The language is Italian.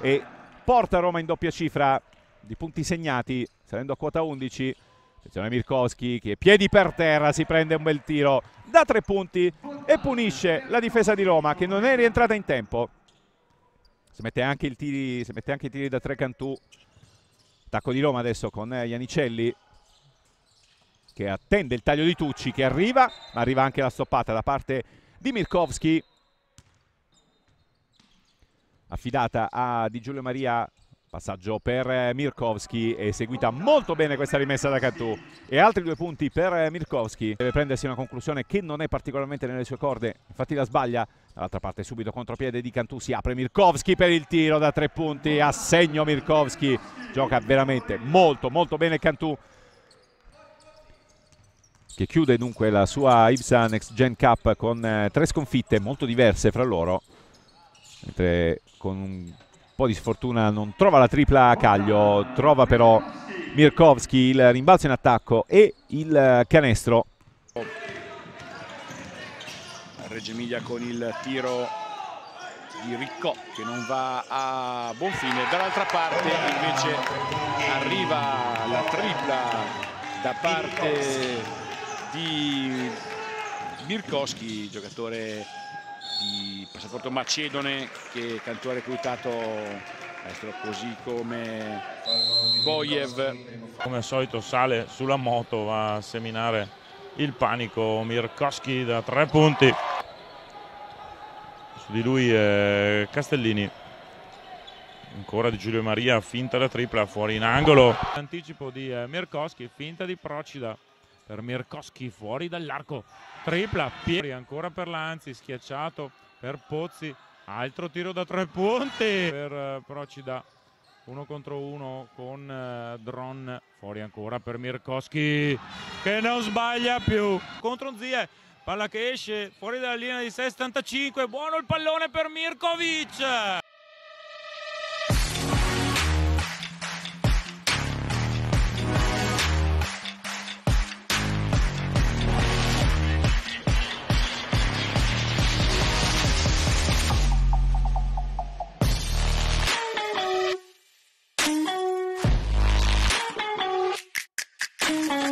e porta Roma in doppia cifra di punti segnati, salendo a quota 11. Attenzione Mirkowski che piedi per terra si prende un bel tiro da tre punti e punisce la difesa di Roma che non è rientrata in tempo. Si mette anche, il tiri, i tiri da tre Cantù. Attacco di Roma adesso con Ianicelli che attende il taglio di Tucci che arriva, ma arriva anche la stoppata da parte di Mirkowski. Affidata a Di Giulio Maria. Passaggio per Mirkowski, eseguita molto bene questa rimessa da Cantù. E altri due punti per Mirkowski. Deve prendersi una conclusione che non è particolarmente nelle sue corde, infatti la sbaglia. Dall'altra parte subito contropiede di Cantù, si apre Mirkowski per il tiro da tre punti, a segno Mirkowski, gioca veramente molto molto bene Cantù. Che chiude dunque la sua Ibsa Next Gen Cup con eh, tre sconfitte molto diverse fra loro, mentre con un po' di sfortuna non trova la tripla a Caglio, trova però Mirkowski il rimbalzo in attacco e il canestro. Reggio Emilia con il tiro di Riccò che non va a buon fine. Dall'altra parte invece arriva la tripla da parte di Mirkowski, giocatore di passaporto macedone che Cantù ha reclutato estero così come Bojev come al solito sale sulla moto va a seminare il panico Mirkowski da tre punti. Su di lui Castellini. Ancora di Giulio Maria finta da tripla fuori in angolo. Anticipo di eh, Mirkowski finta di Procida per Mirkowski fuori dall'arco. Tripla Pieri ancora per Lanzi schiacciato per Pozzi. Altro tiro da tre punti per eh, Procida. Uno contro uno con uh, Dron fuori ancora per Mirkowski che non sbaglia più. Contro Zie palla che esce fuori dalla linea di 6,75 buono il pallone per Mirkovic Thank you.